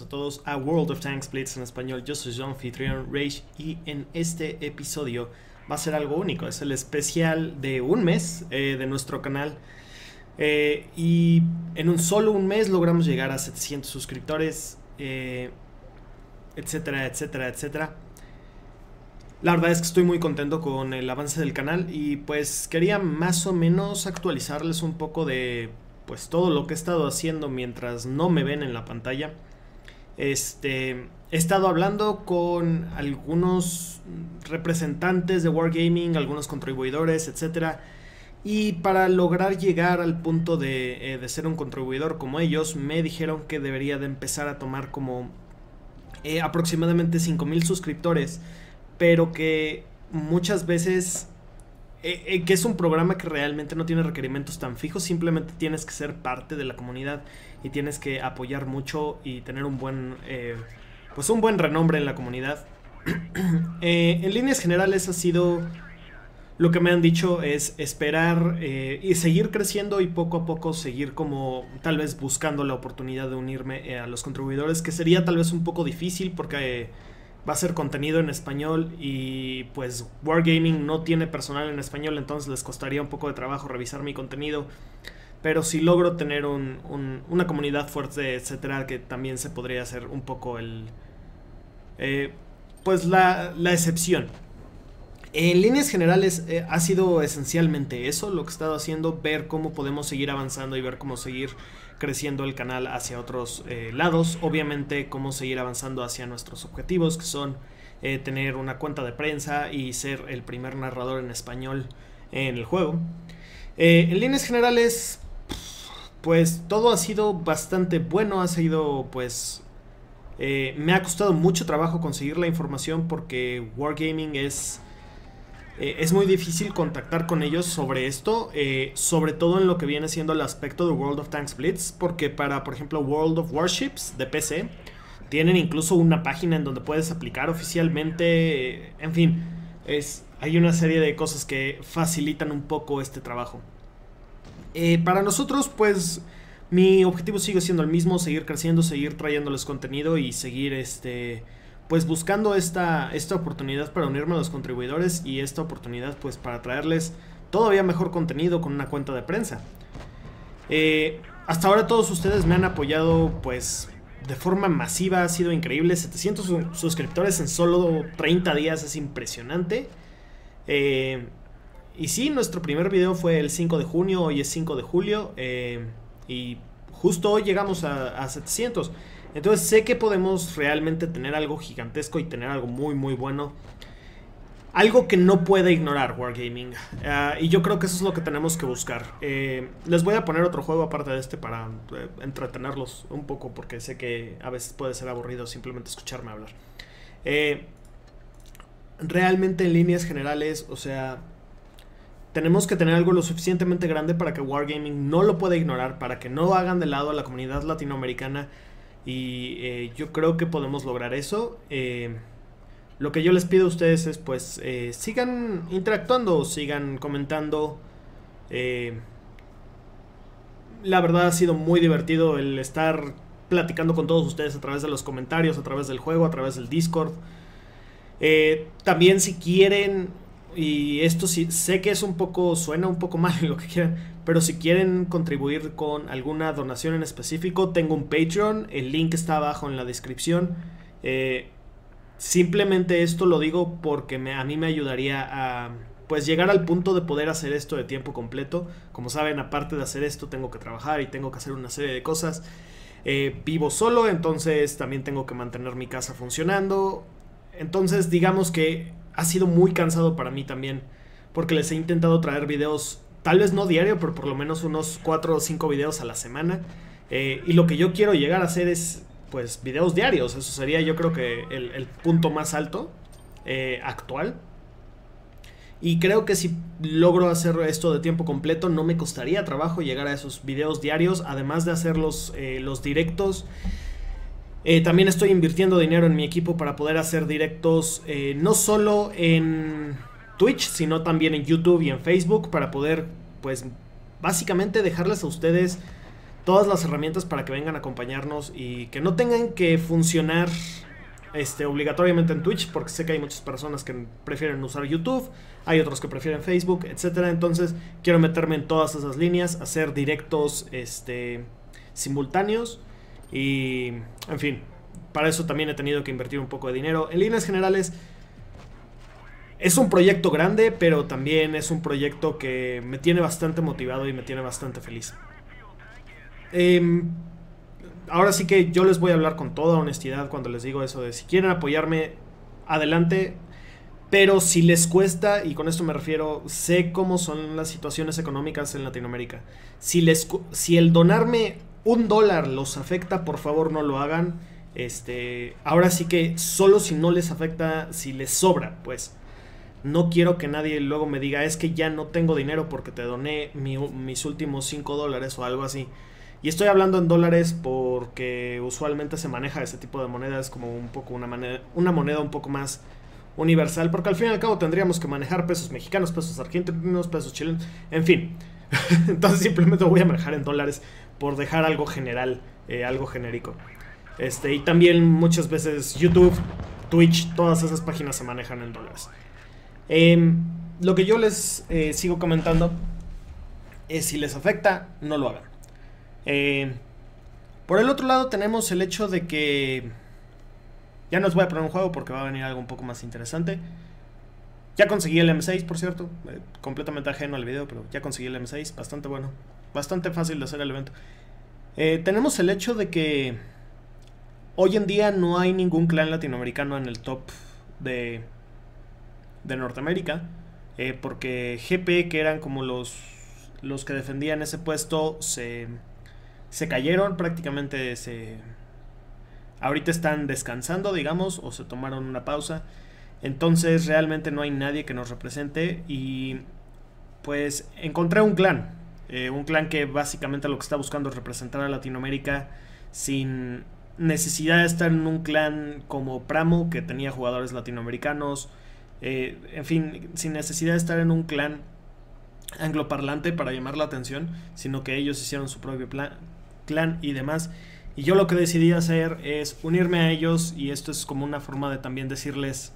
a todos a World of Tanks Blitz en español. Yo soy John anfitrión Rage y en este episodio va a ser algo único. Es el especial de un mes eh, de nuestro canal. Eh, y en un solo un mes logramos llegar a 700 suscriptores, eh, etcétera, etcétera, etcétera. La verdad es que estoy muy contento con el avance del canal y pues quería más o menos actualizarles un poco de pues todo lo que he estado haciendo mientras no me ven en la pantalla. Este, he estado hablando con algunos representantes de Wargaming, algunos contribuidores, etc. Y para lograr llegar al punto de, eh, ser un contribuidor como ellos, me dijeron que debería de empezar a tomar como eh, aproximadamente 5.000 suscriptores, pero que muchas veces eh, eh, que es un programa que realmente no tiene requerimientos tan fijos, simplemente tienes que ser parte de la comunidad y tienes que apoyar mucho y tener un buen, eh, pues un buen renombre en la comunidad. en líneas generales ha sido lo que me han dicho es esperar y seguir creciendo y poco a poco seguir como tal vez buscando la oportunidad de unirme a los contribuidores, que sería tal vez un poco difícil porque va a ser contenido en español y pues Wargaming no tiene personal en español, entonces les costaría un poco de trabajo revisar mi contenido. Pero si logro tener una comunidad fuerte, etcétera, que también se podría hacer un poco el. Eh, pues la, la, excepción. En líneas generales eh, ha sido esencialmente eso lo que he estado haciendo, ver cómo podemos seguir avanzando y ver cómo seguir creciendo el canal hacia otros eh, lados. Obviamente, cómo seguir avanzando hacia nuestros objetivos, que son eh, tener una cuenta de prensa y ser el primer narrador en español en el juego. En líneas generales, pues todo ha sido bastante bueno, ha sido pues... me ha costado mucho trabajo conseguir la información porque Wargaming es eh, es muy difícil contactar con ellos sobre esto, eh, sobre todo en lo que viene siendo el aspecto de World of Tanks Blitz, porque para, por ejemplo, World of Warships de PC, tienen incluso una página en donde puedes aplicar oficialmente, eh, en fin, es, hay una serie de cosas que facilitan un poco este trabajo. para nosotros, pues, mi objetivo sigue siendo el mismo, seguir creciendo, seguir trayéndoles contenido y seguir este pues buscando esta, esta oportunidad para unirme a los contribuidores y esta oportunidad pues para traerles todavía mejor contenido con una cuenta de prensa. Eh, hasta ahora todos ustedes me han apoyado pues de forma masiva, ha sido increíble, 700 suscriptores en solo 30 días es impresionante. Eh, y sí, nuestro primer video fue el 5 de junio, hoy es 5 de julio eh, y justo hoy llegamos a, a 700. Entonces sé que podemos realmente tener algo gigantesco y tener algo muy muy bueno. Algo que no puede ignorar Wargaming. Ah, y yo creo que eso es lo que tenemos que buscar. Eh, les voy a poner otro juego aparte de este para eh, entretenerlos un poco porque sé que a veces puede ser aburrido simplemente escucharme hablar. Eh, realmente en líneas generales, o sea, tenemos que tener algo lo suficientemente grande para que Wargaming no lo pueda ignorar, para que no hagan de lado a la comunidad latinoamericana y eh, yo creo que podemos lograr eso. Eh, lo que yo les pido a ustedes es pues eh, sigan interactuando, sigan comentando. la verdad ha sido muy divertido el estar platicando con todos ustedes a través de los comentarios, a través del juego, a través del Discord. también si quieren, y esto sí, sé que es un poco, suena un poco mal lo que quieran, pero si quieren contribuir con alguna donación en específico, tengo un Patreon, el link está abajo en la descripción. Eh, simplemente esto lo digo porque a mí me ayudaría a pues llegar al punto de poder hacer esto de tiempo completo. Como saben, aparte de hacer esto, tengo que trabajar y tengo que hacer una serie de cosas. Eh, vivo solo, entonces también tengo que mantener mi casa funcionando. Entonces, digamos que ha sido muy cansado para mí también, porque les he intentado traer videos tal vez no diario, pero por lo menos unos 4 o 5 videos a la semana. Eh, y lo que yo quiero llegar a hacer es, pues, videos diarios. Eso sería yo creo que el, punto más alto eh, actual. Y creo que si logro hacer esto de tiempo completo, no me costaría trabajo llegar a esos videos diarios, además de hacer los, eh, los directos. También estoy invirtiendo dinero en mi equipo para poder hacer directos, no solo en Twitch, sino también en YouTube y en Facebook para poder, pues, básicamente dejarles a ustedes todas las herramientas para que vengan a acompañarnos y que no tengan que funcionar este, obligatoriamente en Twitch, porque sé que hay muchas personas que prefieren usar YouTube, hay otros que prefieren Facebook, etcétera. Entonces, quiero meterme en todas esas líneas, hacer directos este, simultáneos y, en fin, para eso también he tenido que invertir un poco de dinero. En líneas generales, es un proyecto grande, pero también es un proyecto que me tiene bastante motivado y me tiene bastante feliz. Em, ahora sí que yo les voy a hablar con toda honestidad cuando les digo eso de si quieren apoyarme, adelante. Pero si les cuesta, y con esto me refiero, sé cómo son las situaciones económicas en Latinoamérica. Si, les, si el donarme un dólar los afecta, por favor no lo hagan. Este, ahora sí que solo si no les afecta, si les sobra, pues. No quiero que nadie luego me diga, es que ya no tengo dinero porque te doné mis últimos 5 dólares o algo así. Y estoy hablando en dólares porque usualmente se maneja ese tipo de monedas como un poco una, una moneda un poco más universal, porque al fin y al cabo tendríamos que manejar pesos mexicanos, pesos argentinos, pesos chilenos, en fin. Entonces simplemente voy a manejar en dólares por dejar algo general, eh, algo genérico. Este, y también muchas veces YouTube, Twitch, todas esas páginas se manejan en dólares. Em, lo que yo les eh, sigo comentando es si les afecta, no lo hagan. Eh, por el otro lado tenemos el hecho de que... Ya no os voy a poner un juego porque va a venir algo un poco más interesante. Ya conseguí el M6, por cierto. Eh, completamente ajeno al video, pero ya conseguí el M6. Bastante bueno. Bastante fácil de hacer el evento. Eh, tenemos el hecho de que hoy en día no hay ningún clan latinoamericano en el top de, de Norteamérica. porque GP, que eran como los, los que defendían ese puesto, se se cayeron, prácticamente se... Ahorita están descansando, digamos, o se tomaron una pausa. Entonces realmente no hay nadie que nos represente y pues encontré un clan. Eh, un clan que básicamente lo que está buscando es representar a Latinoamérica sin necesidad de estar en un clan como Pramo, que tenía jugadores latinoamericanos. Eh, en fin, sin necesidad de estar en un clan angloparlante para llamar la atención, sino que ellos hicieron su propio clan y demás. Y yo lo que decidí hacer es unirme a ellos y esto es como una forma de también decirles...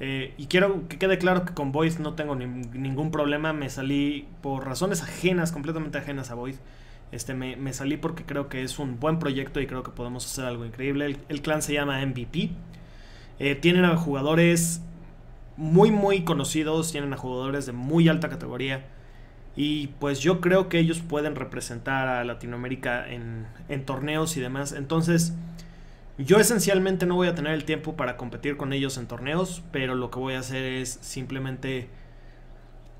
Eh, y quiero que quede claro que con Void no tengo ningún problema. Me salí por razones ajenas, completamente ajenas a Void. Este, me, salí porque creo que es un buen proyecto y creo que podemos hacer algo increíble. El, clan se llama MVP. Eh, tienen a jugadores muy, muy conocidos. Tienen a jugadores de muy alta categoría. Y pues yo creo que ellos pueden representar a Latinoamérica en, torneos y demás. Entonces, yo esencialmente no voy a tener el tiempo para competir con ellos en torneos, pero lo que voy a hacer es simplemente,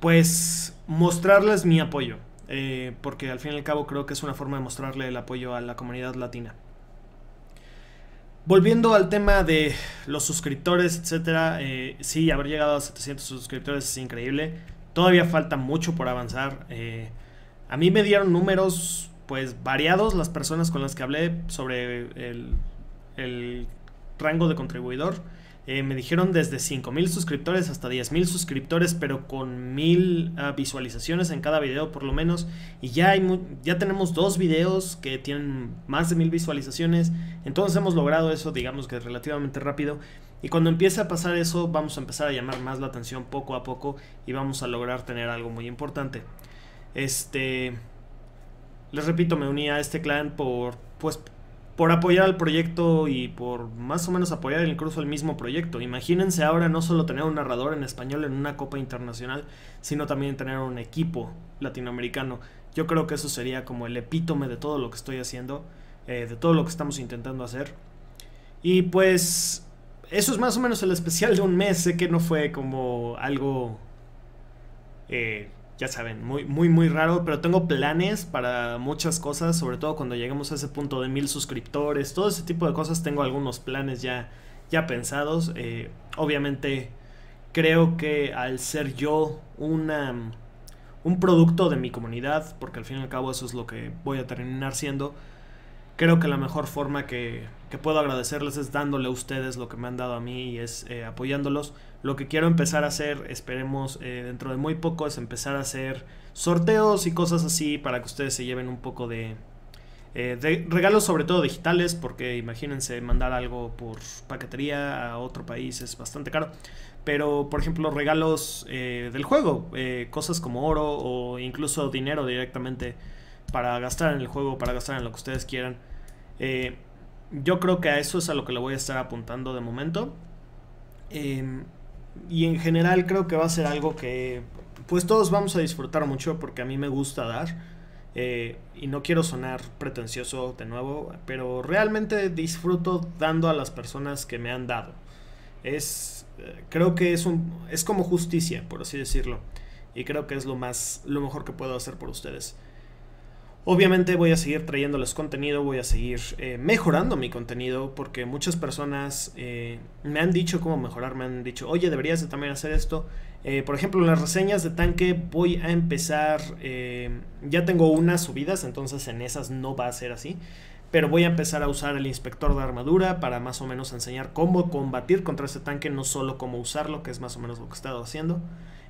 pues, mostrarles mi apoyo. Eh, porque al fin y al cabo creo que es una forma de mostrarle el apoyo a la comunidad latina. Volviendo al tema de los suscriptores, etcétera, eh, sí, haber llegado a 700 suscriptores es increíble. Todavía falta mucho por avanzar. Eh, a mí me dieron números pues variados las personas con las que hablé sobre el, rango de contribuidor. Eh, me dijeron desde 5.000 suscriptores hasta 10.000 suscriptores, pero con 1.000 ah, visualizaciones en cada video por lo menos. Y ya, hay ya tenemos dos videos que tienen más de 1.000 visualizaciones. Entonces hemos logrado eso, digamos que relativamente rápido. Y cuando empiece a pasar eso, vamos a empezar a llamar más la atención poco a poco y vamos a lograr tener algo muy importante. Este. Les repito, me uní a este clan por. Pues. Por apoyar al proyecto y por más o menos apoyar incluso el mismo proyecto. Imagínense ahora no solo tener un narrador en español en una copa internacional, sino también tener un equipo latinoamericano. Yo creo que eso sería como el epítome de todo lo que estoy haciendo, eh, de todo lo que estamos intentando hacer. Y pues eso es más o menos el especial de un mes. Sé que no fue como algo, eh, ya saben, muy, muy, muy raro, pero tengo planes para muchas cosas, sobre todo cuando lleguemos a ese punto de mil suscriptores, todo ese tipo de cosas. Tengo algunos planes ya, ya pensados. Eh, obviamente, creo que al ser yo una, un producto de mi comunidad, porque al fin y al cabo eso es lo que voy a terminar siendo creo que la mejor forma que, puedo agradecerles es dándole a ustedes lo que me han dado a mí y es eh, apoyándolos. Lo que quiero empezar a hacer, esperemos eh, dentro de muy poco, es empezar a hacer sorteos y cosas así para que ustedes se lleven un poco de, de, regalos sobre todo digitales, porque imagínense mandar algo por paquetería a otro país es bastante caro. Pero, por ejemplo, regalos del juego, cosas como oro o incluso dinero directamente para gastar en el juego, para gastar en lo que ustedes quieran. Yo creo que a eso es a lo que le voy a estar apuntando de momento. Em, y en general creo que va a ser algo que pues todos vamos a disfrutar mucho porque a mí me gusta dar. Eh, y no quiero sonar pretencioso de nuevo, pero realmente disfruto dando a las personas que me han dado. Es, eh, creo que es, un, es como justicia, por así decirlo. Y creo que es lo, más, lo mejor que puedo hacer por ustedes. Obviamente voy a seguir trayéndoles contenido, voy a seguir eh, mejorando mi contenido porque muchas personas eh, me han dicho cómo mejorar, me han dicho, oye, deberías de también hacer esto. Eh, por ejemplo, las reseñas de tanque voy a empezar, ya tengo unas subidas, entonces en esas no va a ser así. Pero voy a empezar a usar el inspector de armadura para más o menos enseñar cómo combatir contra ese tanque, no solo cómo usarlo, que es más o menos lo que he estado haciendo.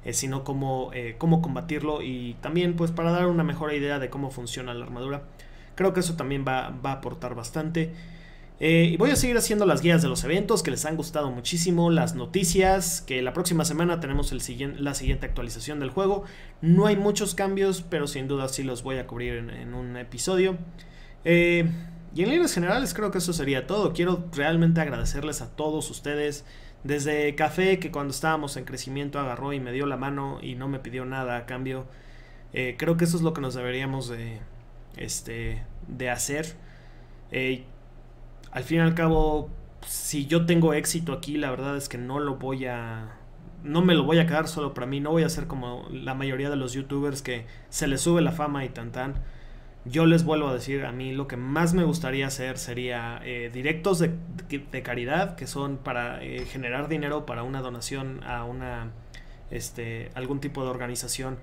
Eh, sino cómo, eh, cómo combatirlo y también pues para dar una mejor idea de cómo funciona la armadura. Creo que eso también va, a aportar bastante. Eh, y voy a seguir haciendo las guías de los eventos que les han gustado muchísimo, las noticias, que la próxima semana tenemos el siguiente, la siguiente actualización del juego. No hay muchos cambios, pero sin duda sí los voy a cubrir en un episodio. y en líneas generales creo que eso sería todo. Quiero realmente agradecerles a todos ustedes. Desde Café, que cuando estábamos en crecimiento agarró y me dio la mano y no me pidió nada a cambio. Eh, creo que eso es lo que nos deberíamos de, este, de hacer. Eh, al fin y al cabo, si yo tengo éxito aquí, la verdad es que no lo voy a... No me lo voy a quedar solo para mí, no voy a ser como la mayoría de los youtubers que se les sube la fama y tan tan. Yo les vuelvo a decir, a mí lo que más me gustaría hacer sería eh, directos de, caridad, que son para eh, generar dinero para una donación a una este, algún tipo de organización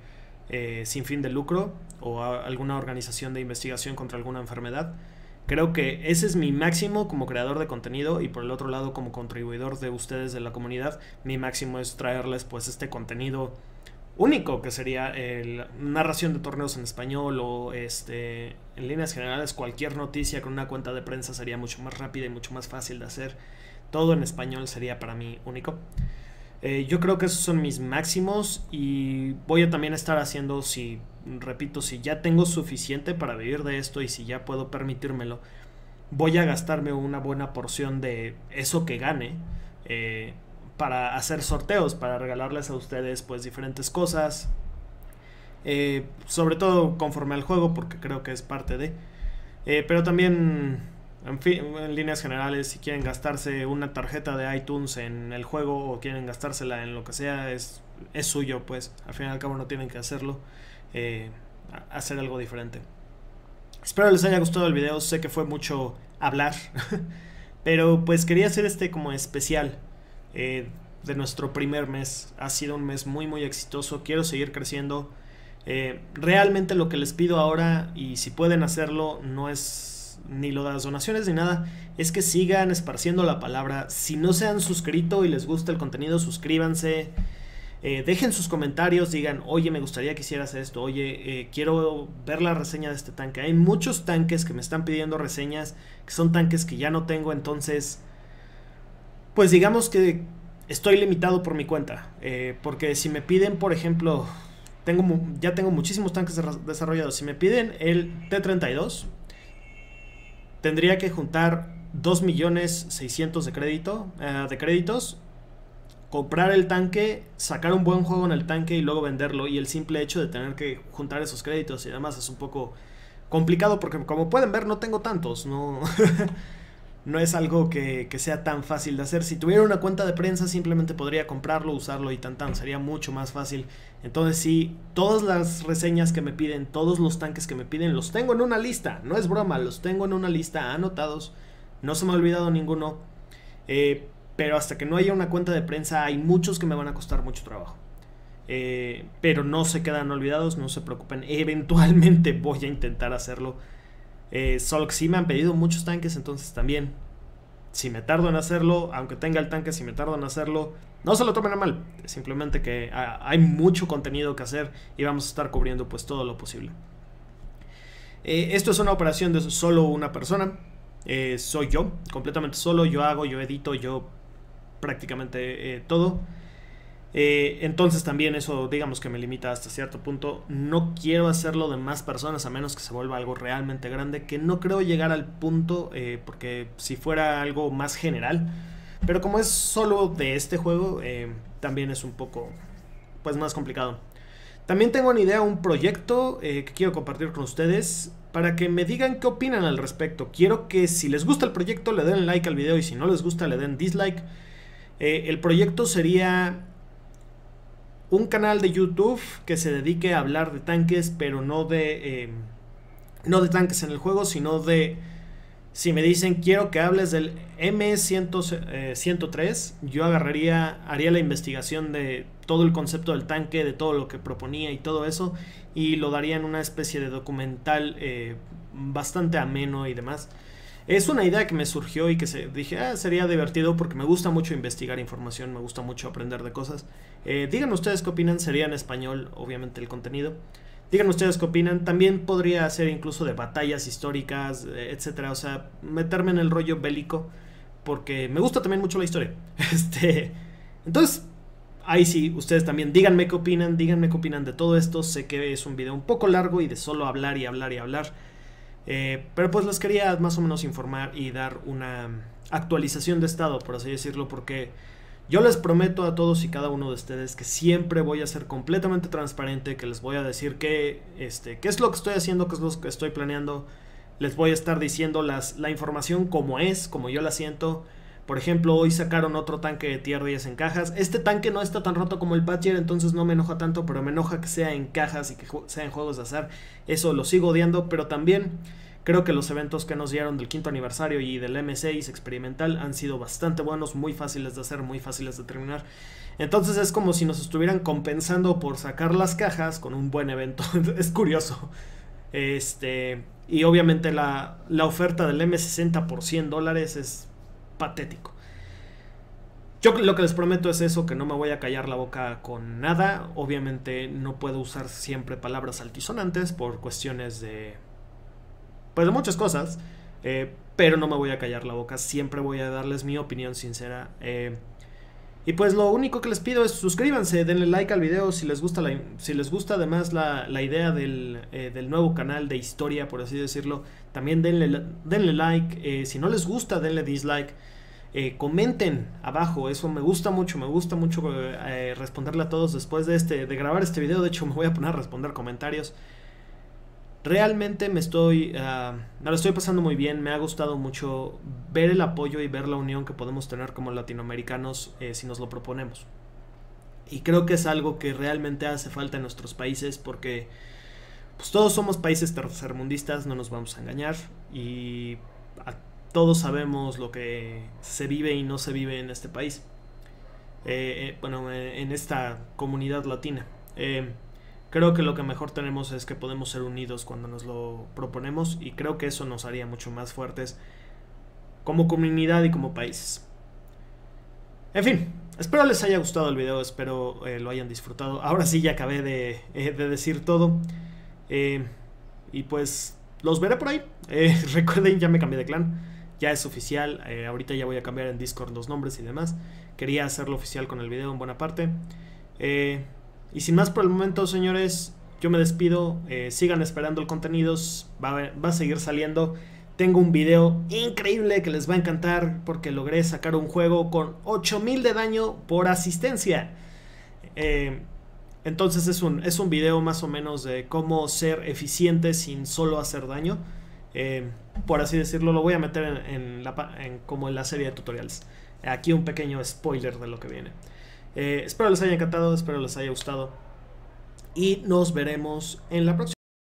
eh, sin fin de lucro o a alguna organización de investigación contra alguna enfermedad. Creo que ese es mi máximo como creador de contenido y por el otro lado como contribuidor de ustedes de la comunidad, mi máximo es traerles pues este contenido único, que sería el, narración de torneos en español o este, en líneas generales cualquier noticia con una cuenta de prensa sería mucho más rápida y mucho más fácil de hacer. Todo en español sería para mí único. Eh, yo creo que esos son mis máximos y voy a también estar haciendo, si, repito, si ya tengo suficiente para vivir de esto y si ya puedo permitírmelo, voy a gastarme una buena porción de eso que gane. Eh, para hacer sorteos, para regalarles a ustedes pues diferentes cosas. Eh, sobre todo conforme al juego, porque creo que es parte de. Eh, pero también, en fin, en líneas generales, si quieren gastarse una tarjeta de iTunes en el juego o quieren gastársela en lo que sea, es, es suyo, pues al fin y al cabo no tienen que hacerlo. Eh, hacer algo diferente. Espero les haya gustado el video, sé que fue mucho hablar, pero pues quería hacer este como especial. Eh, de nuestro primer mes. Ha sido un mes muy muy exitoso, quiero seguir creciendo. Eh, realmente lo que les pido ahora, y si pueden hacerlo, no es ni lo de las donaciones ni nada, es que sigan esparciendo la palabra. Si no se han suscrito y les gusta el contenido, suscríbanse. Eh, dejen sus comentarios, digan, oye, me gustaría que hicieras esto, oye, quiero ver la reseña de este tanque. Hay muchos tanques que me están pidiendo reseñas, que son tanques que ya no tengo, entonces pues digamos que estoy limitado por mi cuenta. Eh, porque si me piden, por ejemplo, tengo, ya tengo muchísimos tanques desarrollados. Si me piden el T32, tendría que juntar 2.600.000 de crédito, eh, de créditos, comprar el tanque, sacar un buen juego en el tanque y luego venderlo. Y el simple hecho de tener que juntar esos créditos y demás es un poco complicado porque como pueden ver no tengo tantos, no no es algo que, sea tan fácil de hacer. Si tuviera una cuenta de prensa simplemente podría comprarlo, usarlo y tan tan, sería mucho más fácil. Entonces sí, todas las reseñas que me piden, todos los tanques que me piden, los tengo en una lista, no es broma, los tengo en una lista anotados, no se me ha olvidado ninguno. Eh, pero hasta que no haya una cuenta de prensa hay muchos que me van a costar mucho trabajo. Eh, pero no se quedan olvidados, no se preocupen, eventualmente voy a intentar hacerlo eh, solo que me han pedido muchos tanques, entonces también, si me tardo en hacerlo, aunque tenga el tanque, si me tardo en hacerlo, no se lo tomen a mal. Simplemente que hay mucho contenido que hacer y vamos a estar cubriendo pues todo lo posible. esto es una operación de solo una persona. soy yo, completamente solo. Yo hago, yo edito, yo prácticamente todo. Eh, entonces también eso digamos que me limita hasta cierto punto. No quiero hacerlo de más personas a menos que se vuelva algo realmente grande, que no creo llegar al punto, eh, porque si fuera algo más general, pero como es solo de este juego, eh, también es un poco pues más complicado. También tengo una idea, un proyecto que quiero compartir con ustedes para que me digan qué opinan al respecto. Quiero que si les gusta el proyecto le den like al video y si no les gusta le den dislike. el proyecto sería un canal de YouTube que se dedique a hablar de tanques, pero no de, eh, no de tanques en el juego, sino de, si me dicen quiero que hables del M103, eh, yo agarraría, haría la investigación de todo el concepto del tanque, de todo lo que proponía y todo eso, y lo daría en una especie de documental eh, bastante ameno y demás. Es una idea que me surgió y que dije, ah, sería divertido porque me gusta mucho investigar información, me gusta mucho aprender de cosas. Eh, díganme ustedes qué opinan, sería en español, obviamente, el contenido. Díganme ustedes qué opinan. También podría ser incluso de batallas históricas, eh, etcétera. O sea, meterme en el rollo bélico. Porque me gusta también mucho la historia. Este. Entonces, ahí sí, ustedes también díganme qué opinan. Díganme qué opinan de todo esto. Sé que es un video un poco largo y de solo hablar y hablar y hablar. Eh, pero pues les quería más o menos informar y dar una actualización de estado, por así decirlo, porque yo les prometo a todos y cada uno de ustedes que siempre voy a ser completamente transparente, que les voy a decir qué, este, qué es lo que estoy haciendo, qué es lo que estoy planeando. Les voy a estar diciendo las, la información como es, como yo la siento. Por ejemplo, hoy sacaron otro tanque de tier 10 en cajas. Este tanque no está tan roto como el Badger, entonces no me enoja tanto, pero me enoja que sea en cajas y que sea en juegos de azar. Eso lo sigo odiando, pero también creo que los eventos que nos dieron del quinto aniversario y del M6 experimental han sido bastante buenos, muy fáciles de hacer, muy fáciles de terminar. Entonces es como si nos estuvieran compensando por sacar las cajas con un buen evento. es curioso. Este, y obviamente la, la oferta del M60 por 100 dólares es patético. Yo lo que les prometo es eso, que no me voy a callar la boca con nada. Obviamente no puedo usar siempre palabras altisonantes por cuestiones de... Pues de muchas cosas. Eh, pero no me voy a callar la boca. Siempre voy a darles mi opinión sincera. Eh, y pues lo único que les pido es suscríbanse, denle like al video si les gusta, la, si les gusta además la, idea eh, del, nuevo canal de historia, por así decirlo. También denle, denle like, eh, si no les gusta denle dislike. Eh, comenten abajo, eso me gusta mucho, me gusta mucho responderle a todos después de, este, de grabar este video. De hecho me voy a poner a responder comentarios. Realmente me estoy, uh, me lo estoy pasando muy bien, me ha gustado mucho ver el apoyo y ver la unión que podemos tener como latinoamericanos eh, si nos lo proponemos. Y creo que es algo que realmente hace falta en nuestros países porque pues todos somos países tercermundistas, no nos vamos a engañar y todos sabemos lo que se vive y no se vive en este país. Eh, eh, bueno, en esta comunidad latina. Creo que lo que mejor tenemos es que podemos ser unidos cuando nos lo proponemos y creo que eso nos haría mucho más fuertes como comunidad y como países. En fin, espero les haya gustado el video, espero eh, lo hayan disfrutado. Ahora sí ya acabé de, eh, decir todo. Eh, y pues los veré por ahí. recuerden, ya me cambié de clan. Ya es oficial. ahorita ya voy a cambiar en Discord los nombres y demás. Quería hacerlo oficial con el video en buena parte. Eh, y sin más por el momento, señores, yo me despido. Eh, sigan esperando el contenido. Va, a seguir saliendo. Tengo un video increíble que les va a encantar porque logré sacar un juego con 8000 de daño por asistencia. Eh, entonces es un, es un video más o menos de cómo ser eficiente sin solo hacer daño. Eh, por así decirlo, lo voy a meter en, como en la serie de tutoriales. Aquí un pequeño spoiler de lo que viene. Eh, espero les haya encantado, espero les haya gustado. Y nos veremos en la próxima.